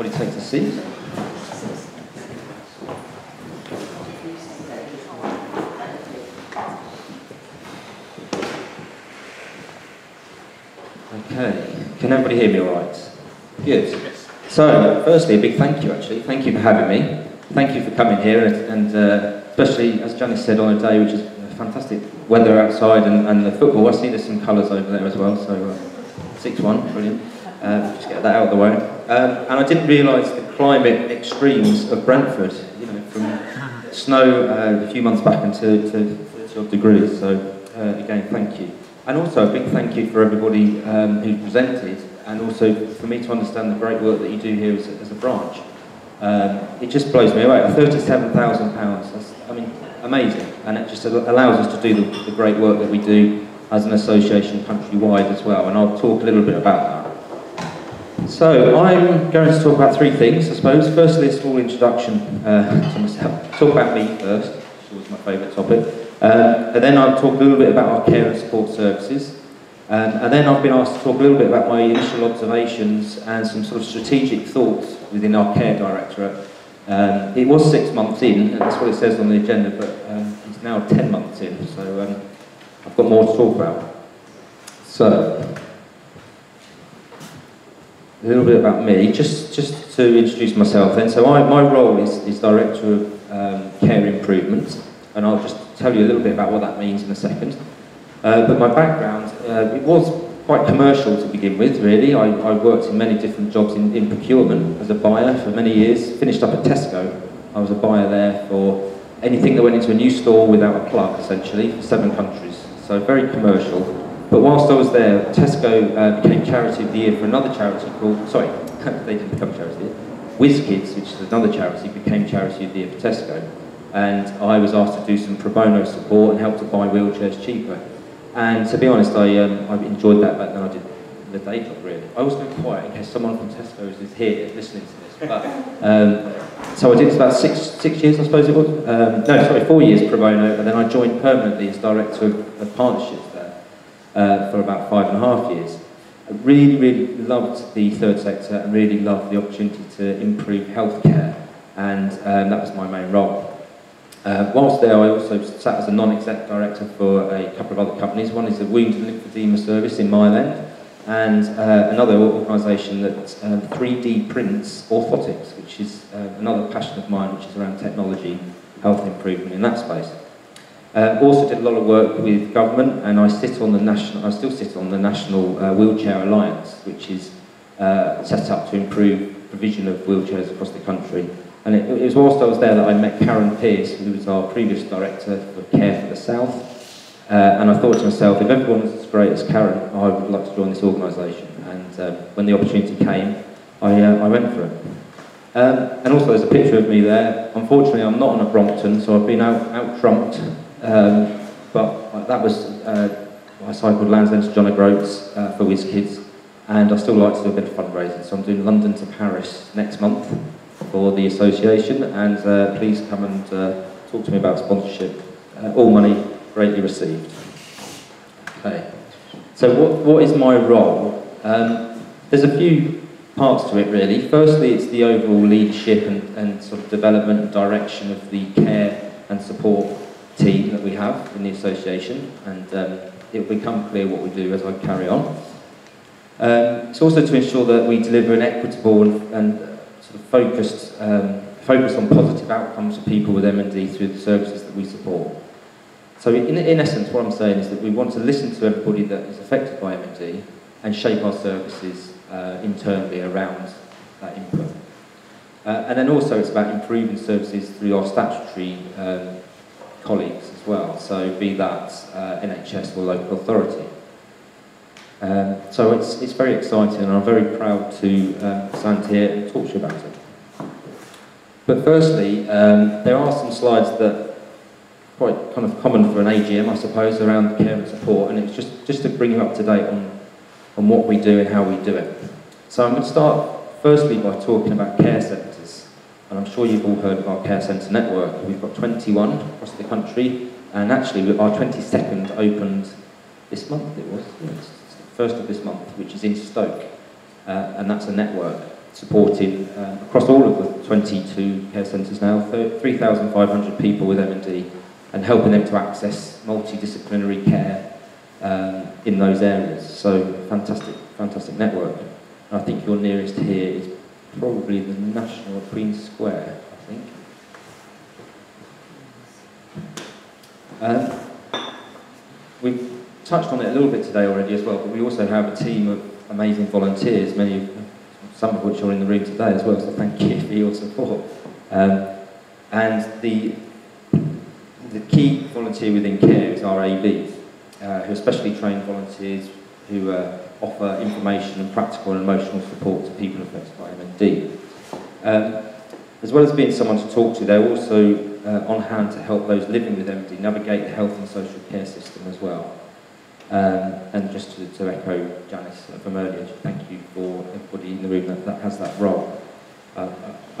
everybody takes a seat. Okay, can everybody hear me all right? Good. So, firstly, a big thank you actually. Thank you for having me. Thank you for coming here, and, and uh, especially, as Janice said, on a day which is fantastic weather outside and, and the football. I see there's some colours over there as well, so uh, 6-1, brilliant. Uh, just get that out of the way. Um, and I didn't realise the climate extremes of Brentford, you know, from snow uh, a few months back into to 30 odd degrees. So, uh, again, thank you. And also a big thank you for everybody um, who presented, and also for me to understand the great work that you do here as a, as a branch. Um, it just blows me away. £37,000, I mean, amazing. And it just allows us to do the, the great work that we do as an association countrywide as well. And I'll talk a little bit about that. So I'm going to talk about three things, I suppose. Firstly, a small introduction uh, to myself. Talk about me first, which was my favourite topic. Um, and then I'll talk a little bit about our care and support services. Um, and then I've been asked to talk a little bit about my initial observations and some sort of strategic thoughts within our care directorate. Um, it was six months in, and that's what it says on the agenda, but um, it's now 10 months in, so um, I've got more to talk about. So, a little bit about me, just, just to introduce myself then. So I, my role is, is Director of um, Care Improvement, and I'll just tell you a little bit about what that means in a second. Uh, but my background, uh, it was quite commercial to begin with, really. I, I worked in many different jobs in, in procurement as a buyer for many years, finished up at Tesco. I was a buyer there for anything that went into a new store without a plug, essentially, for seven countries. So very commercial. But whilst I was there, Tesco uh, became Charity of the Year for another charity called, sorry, they didn't become Charity of the Year, Whizz-Kidz, which is another charity, became Charity of the Year for Tesco. And I was asked to do some pro bono support and help to buy wheelchairs cheaper. And to be honest, I, um, I enjoyed that back then I did the day job, really. I was going quiet in case someone from Tesco's is here listening to this. But, um, so I did about six, six years, I suppose it was. Um, no, sorry, four years pro bono, and then I joined permanently as Director of, of Partnerships uh, for about five and a half years. I really, really loved the third sector and really loved the opportunity to improve healthcare, and um, that was my main role. Uh, whilst there, I also sat as a non-exec director for a couple of other companies. One is the Wound and Lymphedema Service in Mile End, and uh, another organisation that um, 3D prints orthotics, which is uh, another passion of mine, which is around technology, health improvement in that space. Uh, also did a lot of work with government, and I sit on the national. I still sit on the National uh, Wheelchair Alliance, which is uh, set up to improve provision of wheelchairs across the country. And it, it was whilst I was there that I met Karen Pierce, who was our previous director for Care for the South. Uh, and I thought to myself, if everyone was as great as Karen, I would like to join this organisation. And uh, when the opportunity came, I, uh, I went for it. Um, and also there's a picture of me there. Unfortunately, I'm not on a Brompton, so I've been out, out trumped um, but that was, uh, I cycled Land's End to John O'Groats uh, for Whizz-Kidz, and I still like to do a bit of fundraising. So I'm doing London to Paris next month for the association, and uh, please come and uh, talk to me about sponsorship. Uh, all money greatly received. Okay. So what, what is my role? Um, there's a few parts to it really. Firstly, it's the overall leadership and, and sort of development and direction of the care and support team that we have in the association, and um, it will become clear what we do as I carry on. Um, it's also to ensure that we deliver an equitable and, and sort of focused um, focus on positive outcomes for people with MND through the services that we support. So in, in essence, what I'm saying is that we want to listen to everybody that is affected by MND and shape our services uh, internally around that input. Uh, and then also it's about improving services through our statutory um, colleagues as well, so be that uh, NHS or local authority. Um, so it's, it's very exciting and I'm very proud to um, stand here and talk to you about it. But firstly, um, there are some slides that quite kind of common for an AGM, I suppose, around care and support, and it's just, just to bring you up to date on, on what we do and how we do it. So I'm going to start firstly by talking about care centres and I'm sure you've all heard of our care centre network. We've got 21 across the country, and actually our 22nd opened this month, it was, yes, first of this month, which is in Stoke, uh, and that's a network. supporting um, across all of the 22 care centres now, 3,500 people with MND and helping them to access multidisciplinary care um, in those areas. So fantastic, fantastic network. I think your nearest here is probably the National Queen Square, I think. Um, we've touched on it a little bit today already as well, but we also have a team of amazing volunteers, many, some of which are in the room today as well, so thank you for your support. Um, and the, the key volunteer within care is our AVs, uh, who are specially trained volunteers who uh, offer information and practical and emotional support to people affected by MND. Um, as well as being someone to talk to, they're also uh, on hand to help those living with MND navigate the health and social care system as well. Um, and just to, to echo Janice from earlier, thank you for everybody in the room that, that has that role. Uh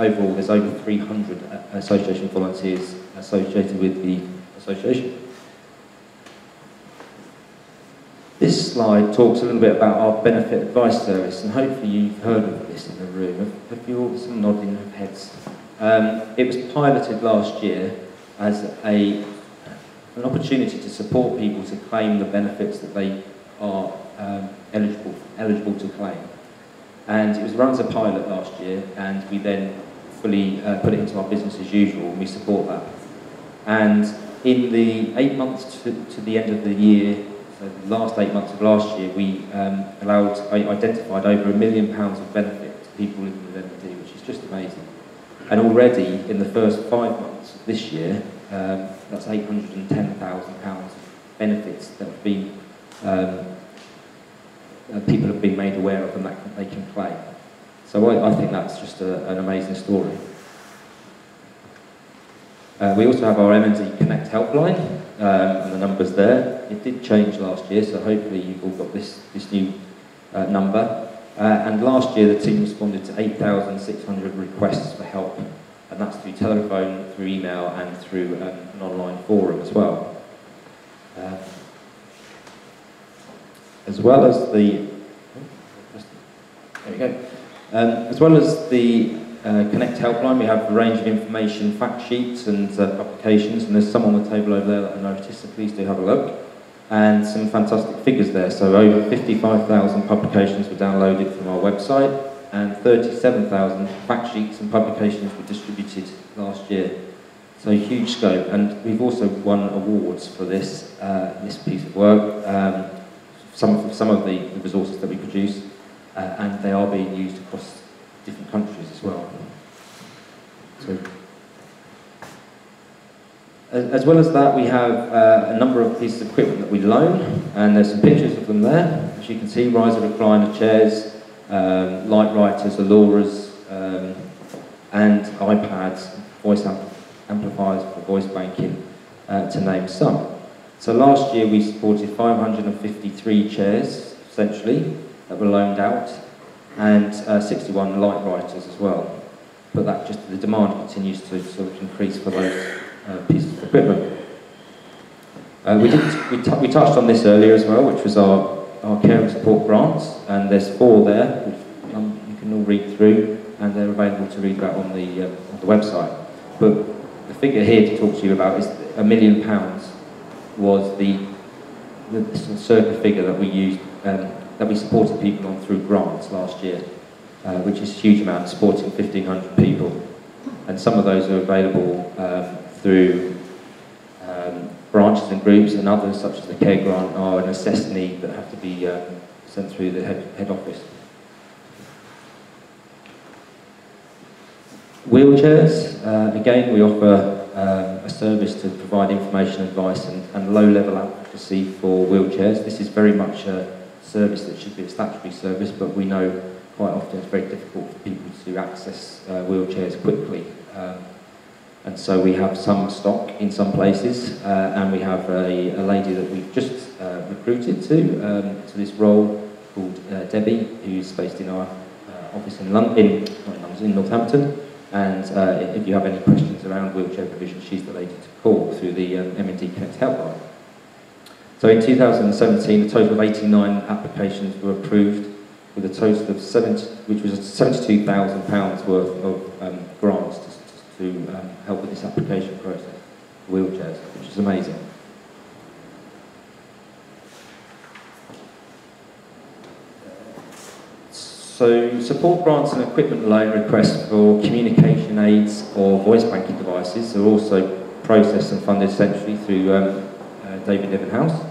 overall, there's over 300 uh, association volunteers associated with the association. This slide talks a little bit about our benefit advice service, and hopefully you've heard of this in the room. Have you all some nodding of heads? Um, it was piloted last year as a an opportunity to support people to claim the benefits that they are um, eligible, eligible to claim. And it was run as a pilot last year, and we then fully uh, put it into our business as usual, and we support that. And in the eight months to, to the end of the year, the last eight months of last year, we um, allowed, identified over a million pounds of benefit to people living with MND, which is just amazing. And already in the first five months of this year, um, that's £810,000 of benefits that have been, um, uh, people have been made aware of and that they can claim. So I, I think that's just a, an amazing story. Uh, we also have our MND Connect helpline, um, and the numbers there. It did change last year, so hopefully you've all got this, this new uh, number. Uh, and last year the team responded to 8,600 requests for help and that's through telephone, through email, and through um, an online forum as well. Uh, as well as the, there we go. Um, as well as the uh, Connect helpline, we have a range of information, fact sheets and uh, publications, and there's some on the table over there that I noticed, so please do have a look. And some fantastic figures there, so over 55,000 publications were downloaded from our website, and 37,000 fact sheets and publications were distributed last year. So huge scope, and we've also won awards for this uh, this piece of work. Um, some some of the, the, resources that we produce, uh, and they are being used across different countries as well. So. As well as that, we have uh, a number of pieces of equipment that we loan, and there's some pictures of them there. As you can see, riser recliner chairs, um, light writers, Alloras, um, and iPads, voice amplifiers for voice banking, uh, to name some. So last year we supported 553 chairs, essentially, that were loaned out, and uh, 61 Lightwriters as well. But that just, the demand continues to sort of increase for those uh, pieces of equipment. Uh, we, did, we, we touched on this earlier as well, which was our our care and support grants, and there's four there, which um, you can all read through, and they're available to read about on the, uh, on the website. But the figure here to talk to you about is a million pounds was the, the circa figure that we used, um, that we supported people on through grants last year, uh, which is a huge amount, supporting 1,500 people. And some of those are available um, through um, branches and groups and others, such as the care grant, are an assessed need that have to be um, sent through the head, head office. Wheelchairs, uh, again we offer um, a service to provide information, advice and, and low-level advocacy for wheelchairs. This is very much a service that should be a statutory service, but we know quite often it's very difficult for people to access uh, wheelchairs quickly. Um, and so we have some stock in some places, uh, and we have a, a, lady that we've just uh, recruited to um, to this role called uh, Debbie, who's based in our uh, office in London, in, in Northampton. And uh, if you have any questions around wheelchair provision, she's the lady to call through the um, MND Connect helpline. So in 2017, a total of 89 applications were approved, with a total of 70, which was £72,000 worth of um, grants to, to um, help with this application process wheelchairs, which is amazing. So support grants and equipment loan requests for communication aids or voice banking devices are also processed and funded centrally through um, uh, David Niven House.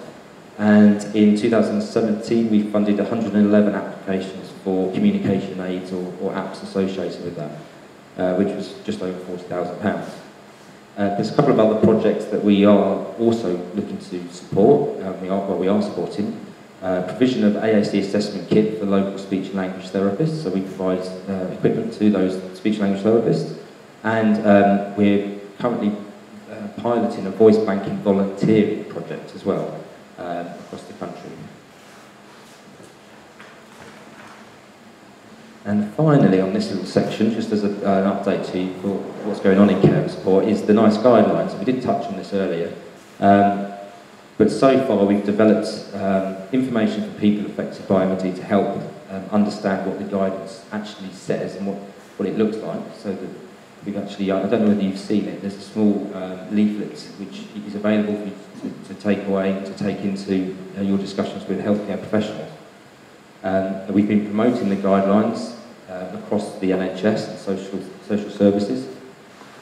And in 2017, we funded 111 applications for communication aids or, or apps associated with that, uh, which was just over £40,000. Uh, there's a couple of other projects that we are also looking to support, uh, we are, well, we are supporting. Uh, provision of AAC assessment kit for local speech and language therapists, so we provide uh, equipment to those speech and language therapists. And um, we're currently uh, piloting a voice banking volunteering project as well um, across the country. And finally, on this little section, just as a, uh, an update to you for what's going on in and support, is the NICE guidelines. We did touch on this earlier. Um, but so far, we've developed um, information for people affected by MND to help um, understand what the guidance actually says and what, what it looks like. So that we've actually, I don't know whether you've seen it, there's a small um, leaflet which is available for you to, to take away, to take into uh, your discussions with healthcare professionals. Um, we've been promoting the guidelines uh, across the NHS and social, social services.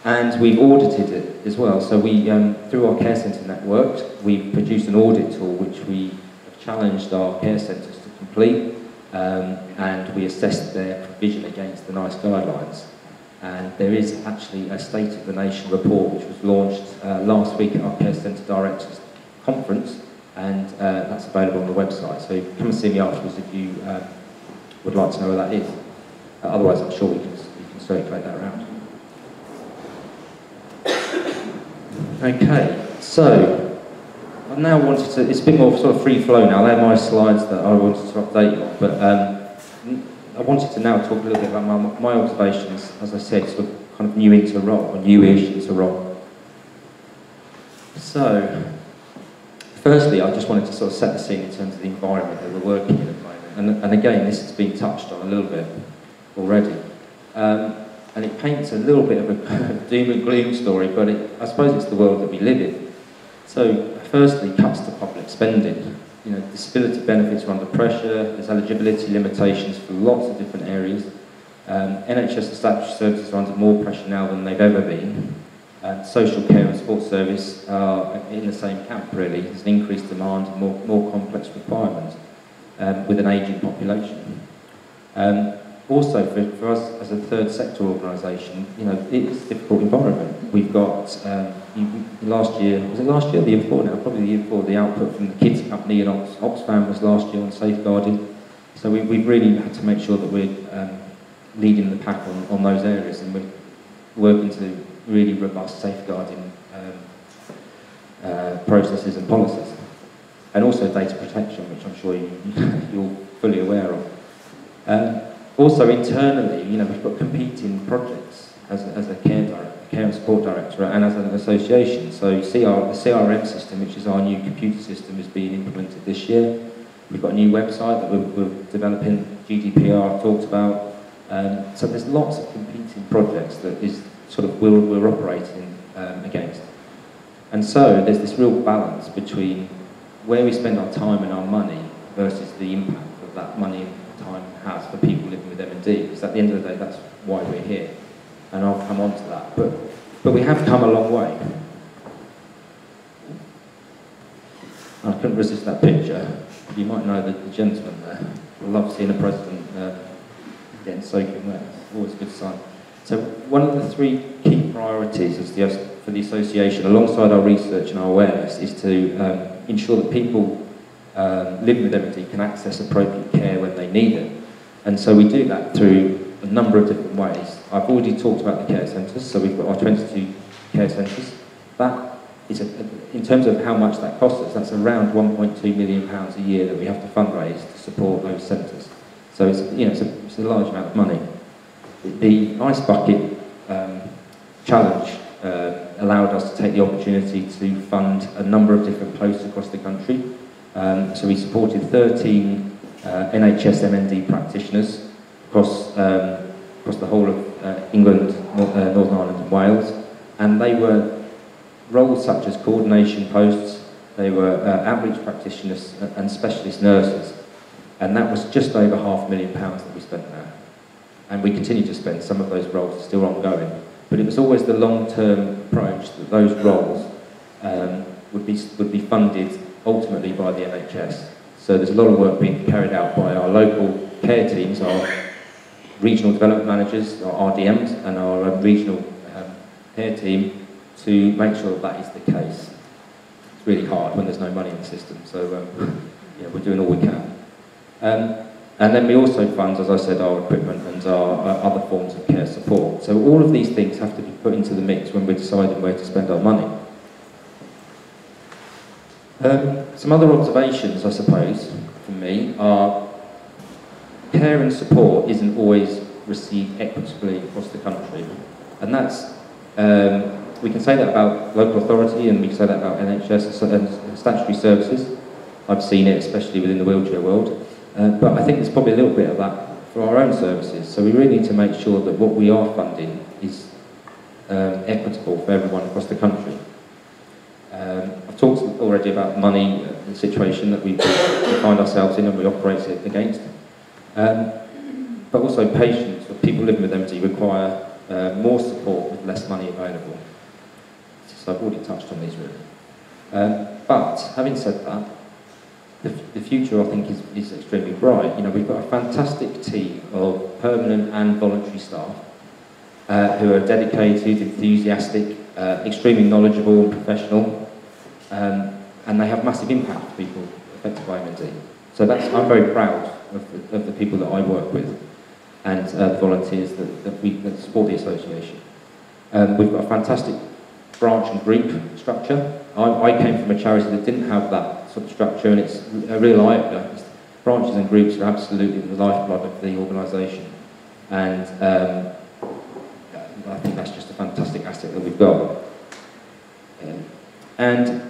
And we've audited it as well. So we, um, through our care centre network, we've produced an audit tool which we have challenged our care centres to complete. Um, and we assessed their provision against the NICE guidelines. And there is actually a State of the Nation report which was launched uh, last week at our Care Centre Directors Conference, and uh, that's available on the website. So come and see me afterwards if you um, would like to know where that is. Uh, otherwise, I'm sure we can, we can circulate that around. Okay, so I now wanted to, it's a bit more sort of free flow now, they're my slides that I wanted to update you on, but um, I wanted to now talk a little bit about my, my observations, as I said, sort of kind of new into role, or newish into role. So, firstly, I just wanted to sort of set the scene in terms of the environment that we're working in at the moment. And, and again, this has been touched on a little bit already. Um, and it paints a little bit of a doom and gloom story, but it, I suppose it's the world that we live in. So, firstly, cuts to public spending. You know, disability benefits are under pressure, there's eligibility limitations for lots of different areas. Um, NHS and statutory services are under more pressure now than they've ever been. Um, social care and sports service are in the same camp, really. There's an increased demand and more, more complex requirements um, with an ageing population. Um, also, for, for us as a third sector organisation, you know, it's a difficult environment. We've got, last year, was it last year, the year before now, probably the year before, the output from the kids company and Ox, Oxfam was last year on safeguarding. So we, we've really had to make sure that we're um, leading the pack on, on those areas and we're working to really robust safeguarding um, uh, processes and policies. And also data protection, which I'm sure you, you're fully aware of. Um, also internally, you know, we've got competing projects as a, as a care director, care and support director, and as an association. So the CRM system, which is our new computer system, is being implemented this year. We've got a new website that we're, we're developing. GDPR talked about. Um, so there's lots of competing projects that is sort of we're, we're operating um, against. And so there's this real balance between where we spend our time and our money versus the impact that that money and time has for people living with MND. Because at the end of the day, that's why we're here. And I'll come on to that. But, but we have come a long way. I couldn't resist that picture. You might know the, the gentleman there. I love seeing a president uh, getting soaking wet. Always a good sign. So one of the three key priorities the, for the association, alongside our research and our awareness, is to um, ensure that people um, living with MND can access appropriate care when they need it. And so we do that through a number of different ways. I've already talked about the care centres, so we've got our 22 care centres. That is, a, in terms of how much that costs us, that's around 1.2 million pounds a year that we have to fundraise to support those centres. So it's, you know, it's, a, it's a large amount of money. The Ice Bucket um, challenge uh, allowed us to take the opportunity to fund a number of different posts across the country. Um, so we supported 13 uh, NHS MND practitioners across, um, across the whole of uh, England, uh, Northern Ireland and Wales, and they were roles such as coordination posts, they were uh, outreach practitioners and specialist nurses, and that was just over half a million pounds that we spent there. And we continue to spend, some of those roles still ongoing, but it was always the long-term approach that those roles um, would, be, would be funded ultimately by the NHS. So there's a lot of work being carried out by our local care teams, our regional development managers, our RDMs, and our um, regional um, care team to make sure that, that is the case. It's really hard when there's no money in the system, so um, yeah, we're doing all we can. Um, and then we also fund, as I said, our equipment and our uh, other forms of care support. So all of these things have to be put into the mix when we're deciding where to spend our money. Um, some other observations, I suppose, from me are care and support isn't always received equitably across the country. And that's, um, we can say that about local authority and we can say that about NHS and statutory services. I've seen it, especially within the wheelchair world. Uh, but I think there's probably a little bit of that for our own services. So we really need to make sure that what we are funding is um, equitable for everyone across the country. Um, I've talked already about money, uh, the situation that we, we, find ourselves in and we operate against. Um, but also patients, people living with MD require uh, more support with less money available. So I've already touched on these really. Um, but having said that, the, the future I think is, is extremely bright. You know, we've got a fantastic team of permanent and voluntary staff uh, who are dedicated, enthusiastic, uh, extremely knowledgeable and professional, um, and they have massive impact on people affected by MND. So that's, I'm very proud of the, of the people that I work with and uh, the volunteers that, that, we, that support the association. Um, we've got a fantastic branch and group structure. I, I came from a charity that didn't have that sort of structure and it's a real eye Branches and groups are absolutely the lifeblood of the organisation. And um, I think that's just a fantastic asset that we've got. Um, and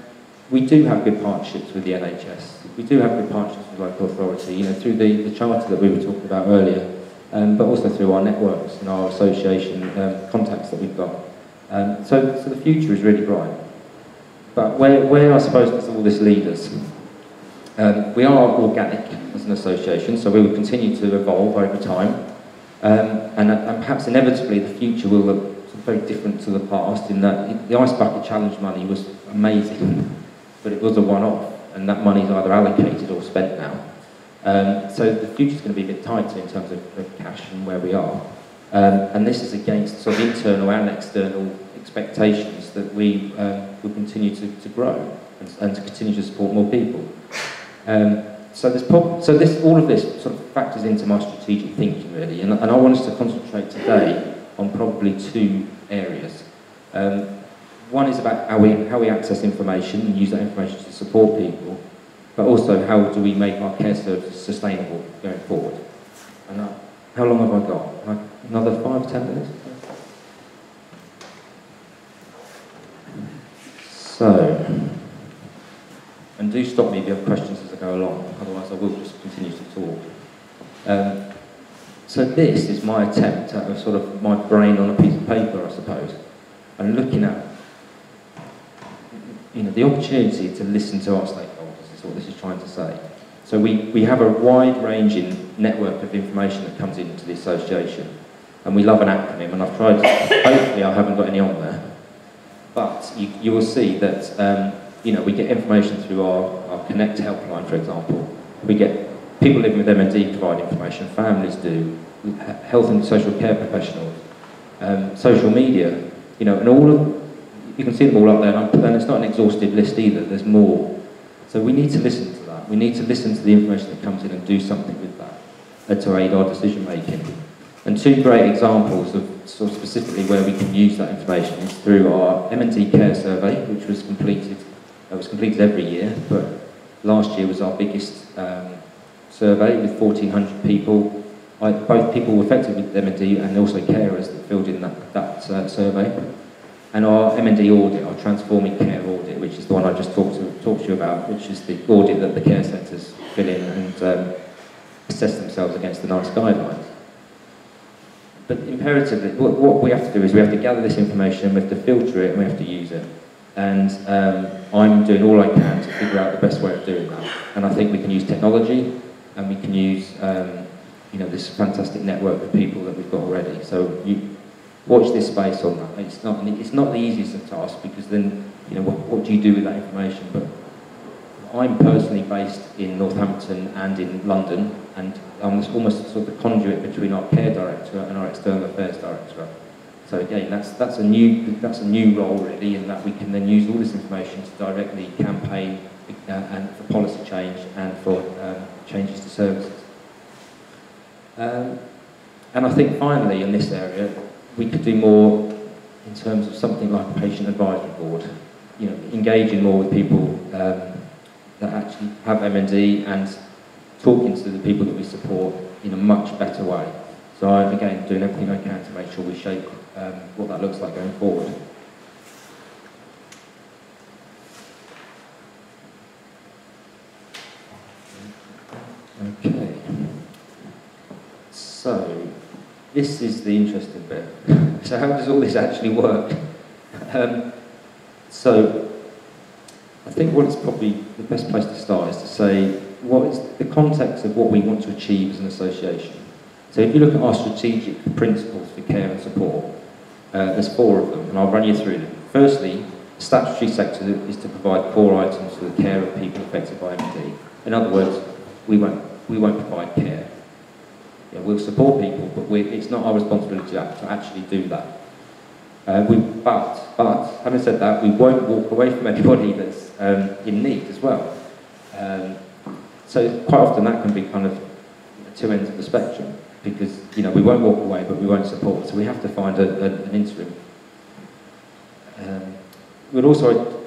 we do have good partnerships with the NHS. We do have good partnerships with local authority, you know, through the, the charter that we were talking about earlier, um, but also through our networks and our association um, contacts that we've got. Um, so, so the future is really bright. But where, where I suppose does all this lead us? Um, we are organic as an association, so we will continue to evolve over time. Um, and, and perhaps inevitably the future will look very different to the past in that the Ice Bucket Challenge money was amazing, but it was a one-off, and that money is either allocated or spent now. Um, so the future is going to be a bit tighter in terms of, of cash and where we are. Um, and this is against sort of internal and external expectations that we um, will continue to, to grow and, and, to continue to support more people. Um, so, this so this, all of this sort of factors into my strategic thinking really, and, and I want us to concentrate today on probably two areas. Um, one is about how we, how we access information and use that information to support people, but also how do we make our care services sustainable going forward. And uh, how long have I got? Like another five, ten minutes? So, and do stop me if you have questions as I go along, otherwise I will just continue to talk. Um, so this is my attempt at a sort of my brain on a piece of paper, I suppose, and looking at you know, the opportunity to listen to our stakeholders is what this is trying to say. So we, we have a wide-ranging network of information that comes into the association, and we love an acronym, and I've tried, hopefully I haven't got any on there, but you, you will see that um, you know, we get information through our, our Connect helpline, for example. We get people living with MND provide information, families do, health and social care professionals, um, social media, you know, and all of, you can see them all up there, and it's not an exhaustive list either, there's more. So we need to listen to that. We need to listen to the information that comes in and do something with that uh, to aid our decision making. And two great examples of sort of specifically where we can use that information is through our MND care survey, which was completed, uh, was completed every year, but last year was our biggest um, survey with 1,400 people, I, both people affected with MND and also carers that filled in that, that uh, survey. And our MND audit, our Transforming Care audit, which is the one I just talked to, talked to you about, which is the audit that the care centres fill in and um, assess themselves against the NICE guidelines. But imperatively, what, what, we have to do is we have to gather this information, we have to filter it, and we have to use it. And um, I'm doing all I can to figure out the best way of doing that. And I think we can use technology, and we can use um, you know, this fantastic network of people that we've got already. So you watch this space on that. It's not, it's not the easiest of tasks because then, you know, what, what do you do with that information? But I'm personally based in Northampton and in London, and I'm almost sort of the conduit between our care director and our external affairs director. So again, that's that's a new that's a new role really, in that we can then use all this information to directly campaign uh, and for policy change and for um, changes to services. Um, and I think finally in this area, we could do more in terms of something like a patient advisory board. You know, engaging more with people um, that actually have MND and talking to the people that we support in a much better way. So I'm again doing everything I can to make sure we shape um, what that looks like going forward. Okay. So, this is the interesting bit. so how does all this actually work? Um, so, I think what is probably the best place to start is to say what is the context of what we want to achieve as an association. So if you look at our strategic principles for care and support, uh, there's four of them, and I'll run you through them. Firstly, the statutory sector is to provide core items for the care of people affected by MD. In other words, we won't, we won't provide care. Yeah, we'll support people, but it's not our responsibility to actually do that. Uh, we, but, but, having said that, we won't walk away from anybody that's um, in need as well. Um, so quite often that can be kind of two ends of the spectrum because you know we won't walk away, but we won't support. So we have to find a, a, an interim. Um, we'll also,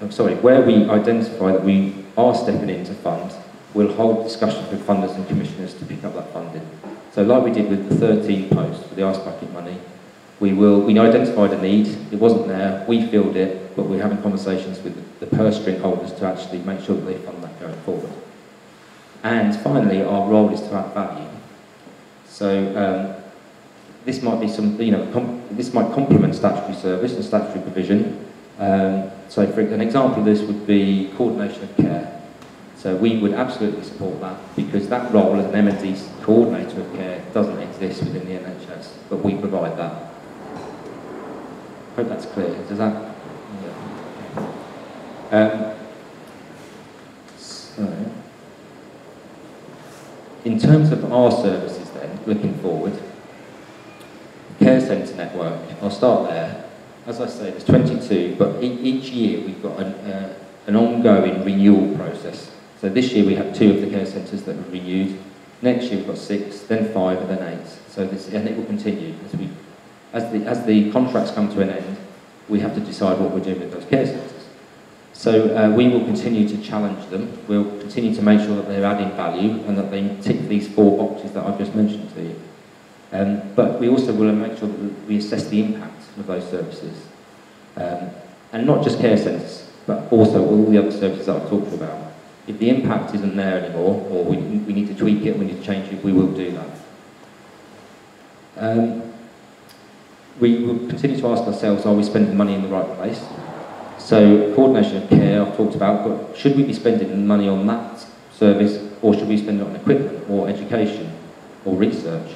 I'm sorry, where we identify that we are stepping in to fund, we'll hold discussions with funders and commissioners to pick up that funding. So like we did with the 13 posts for the ice bucket money, we will, we identified a need, it wasn't there, we filled it, but we're having conversations with the purse string holders to actually make sure that they fund that going forward. And finally, our role is to add value. So um, this might be some, you know, this might complement statutory service and statutory provision. Um, so for an example of this would be coordination of care. So we would absolutely support that because that role as an MND coordinator of care doesn't exist within the NHS, but we provide that hope that's clear. Does that? Yeah. Um, so, in terms of our services then, looking forward, care centre network, I'll start there. As I say, there's 22, but each year we've got an, uh, an ongoing renewal process. So this year we have two of the care centres that were renewed. Next year we've got six, then five, and then eight. So this, and it will continue as we as the, as the contracts come to an end, we have to decide what we're doing with those care centres. So uh, we will continue to challenge them. We'll continue to make sure that they're adding value and that they tick these four boxes that I've just mentioned to you. Um, but we also will make sure that we assess the impact of those services. Um, and not just care centres, but also all the other services that I've talked about. If the impact isn't there anymore, or we, we need to tweak it, we need to change it, we will do that. Um, we will continue to ask ourselves, are we spending money in the right place? So coordination of care I've talked about, but should we be spending money on that service or should we spend it on equipment or education or research?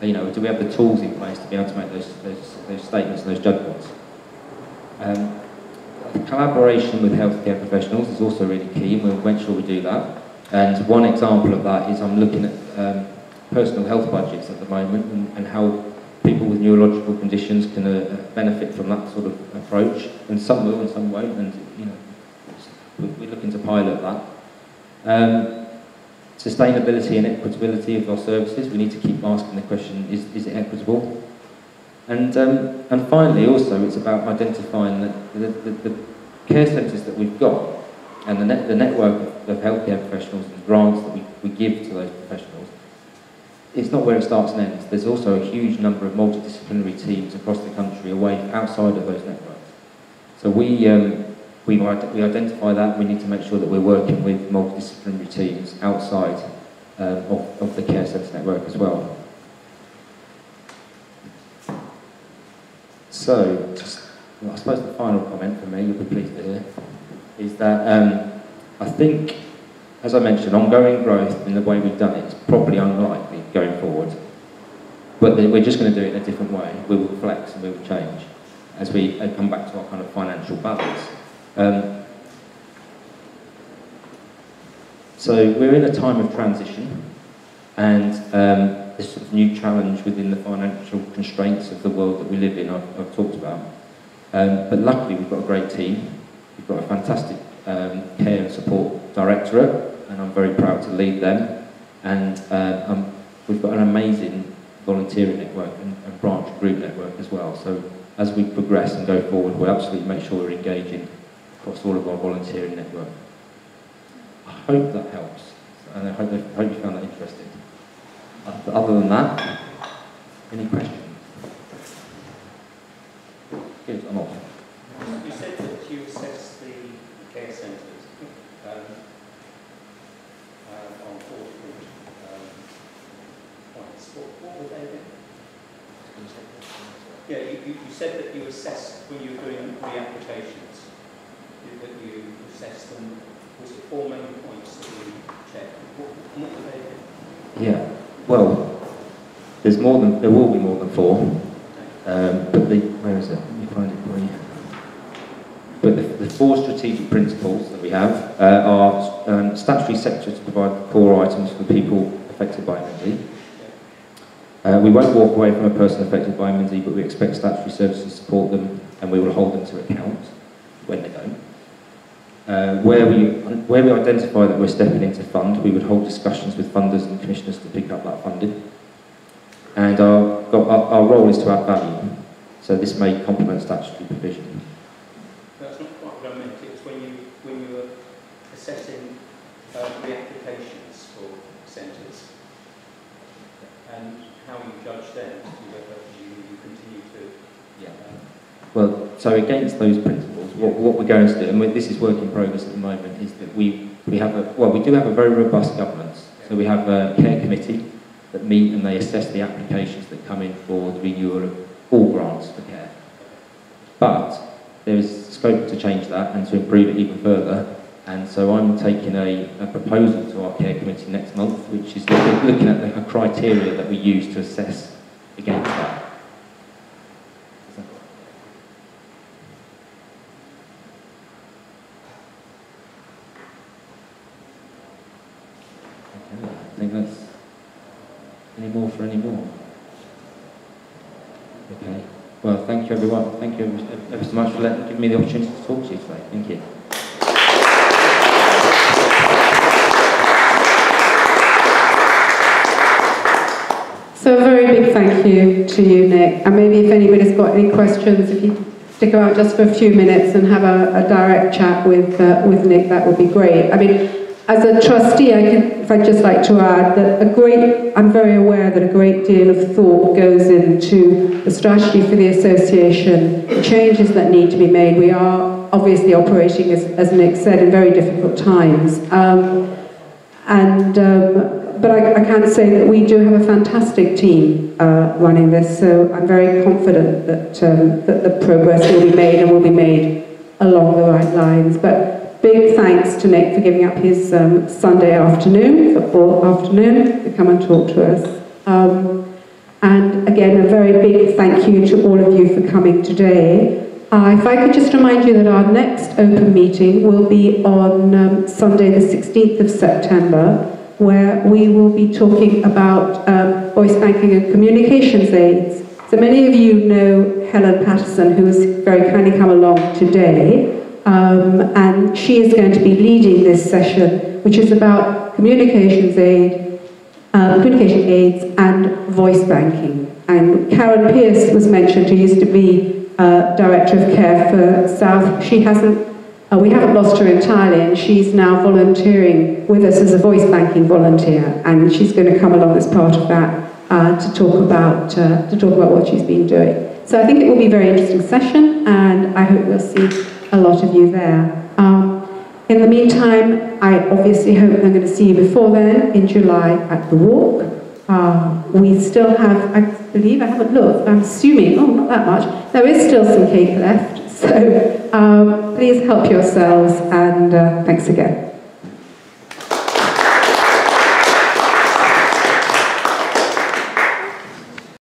You know, do we have the tools in place to be able to make those, those, those statements and those judgments? Um, collaboration with healthcare professionals is also really key and we'll make sure we do that. And one example of that is I'm looking at um, personal health budgets at the moment and, and how people with neurological conditions can uh, benefit from that sort of approach, and some will and some won't, and you know, we're looking to pilot that. Um, sustainability and equitability of our services, we need to keep asking the question, is, is it equitable? And, um, and finally, also, it's about identifying the, the, the, the care centres that we've got and the, net, the network of, healthcare professionals and grants that we, we give to those professionals it's not where it starts and ends. There's also a huge number of multidisciplinary teams across the country away outside of those networks. So we, um, we, we identify that. We need to make sure that we're working with multidisciplinary teams outside um, of, of the care centre network as well. So, just, well, I suppose the final comment for me, you'll be pleased to hear, is that um, I think, as I mentioned, ongoing growth in the way we've done it is probably unlikely going forward. But we're just going to do it in a different way. We will flex and we will change as we uh, come back to our kind of financial balance. Um, so we're in a time of transition and um, this sort of new challenge within the financial constraints of the world that we live in I've, I've talked about. Um, but luckily we've got a great team. We've got a fantastic um, care and support directorate and I'm very proud to lead them. And uh, we've got an amazing volunteering network and, and branch group network as well. So as we progress and go forward, we'll absolutely make sure we're engaging across all of our volunteering network. I hope that helps, and I hope, I hope you found that interesting. Other than that, any questions? Good, I'm off. You said that you assess the care centres um, uh, on four um, points. What, what were they then? Yeah, you, you, you said that you assessed when you were doing the applications, that you assessed them. Was it four main points that you checked? What, what were they? Yeah, well, there's more than there will be more than four, um, but the where is it? Let me find it for you. But the, the four strategic principles that we have uh, are um, statutory sector to provide core items for people affected by MND uh, we won't walk away from a person affected by MND, but we expect statutory services to support them and we will hold them to account when they don't. Uh, where, we, where we identify that we're stepping into fund, we would hold discussions with funders and commissioners to pick up that funding. And our, our, our role is to add value, so this may complement statutory provision. That's not quite what I meant. It was when you, when you were assessing uh, the applications for centres. And how you judge them you, you continue to... Yeah. well, so against those principles, what, what we're going to do, and this is work in progress at the moment, is that we, we have a, well, we do have a very robust governance. So we have a care committee that meet and they assess the applications that come in for the renewal of all grants for care. But there is scope to change that and to improve it even further and so I'm taking a, a, proposal to our care committee next month, which is looking at the criteria that we use to assess against that. Okay, I think that's any more for any more. Okay. Well, thank you everyone. Thank you ever so me the opportunity to talk to you today. Thank you. So a very big thank you to you, Nick. And maybe if anybody's got any questions, if you stick around just for a few minutes and have a, a direct chat with, uh, with Nick, that would be great. I mean, as a trustee, I can, if I'd just like to add that a great, I'm very aware that a great deal of thought goes into the strategy for the association, the changes that need to be made. We are obviously operating, as, as Nick said, in very difficult times. Um, and um, but I, I, can say that we do have a fantastic team uh, running this, so I'm very confident that, um, that the progress will be made and will be made along the right lines. But big thanks to Nick for giving up his um, Sunday afternoon, football afternoon, to come and talk to us. Um, and again, a very big thank you to all of you for coming today. Uh, if I could just remind you that our next open meeting will be on um, Sunday the 16th of September where we will be talking about um, voice banking and communications aids. So many of you know Helen Patterson, who has very kindly come along today, um, and she is going to be leading this session, which is about communications aid, uh, communication aids, and voice banking. And Karen Pierce was mentioned, who used to be uh, Director of Care for South. She hasn't uh, we haven't lost her entirely, and she's now volunteering with us as a voice banking volunteer, and she's going to come along as part of that uh, to talk about uh, to talk about what she's been doing. So I think it will be a very interesting session, and I hope we'll see a lot of you there. Um, In the meantime, I obviously hope I'm going to see you before then, in July, at the walk. Uh, we still have, I believe, I haven't looked, I'm assuming, oh, not that much. There is still some cake left, so um, please help yourselves, and uh, thanks again.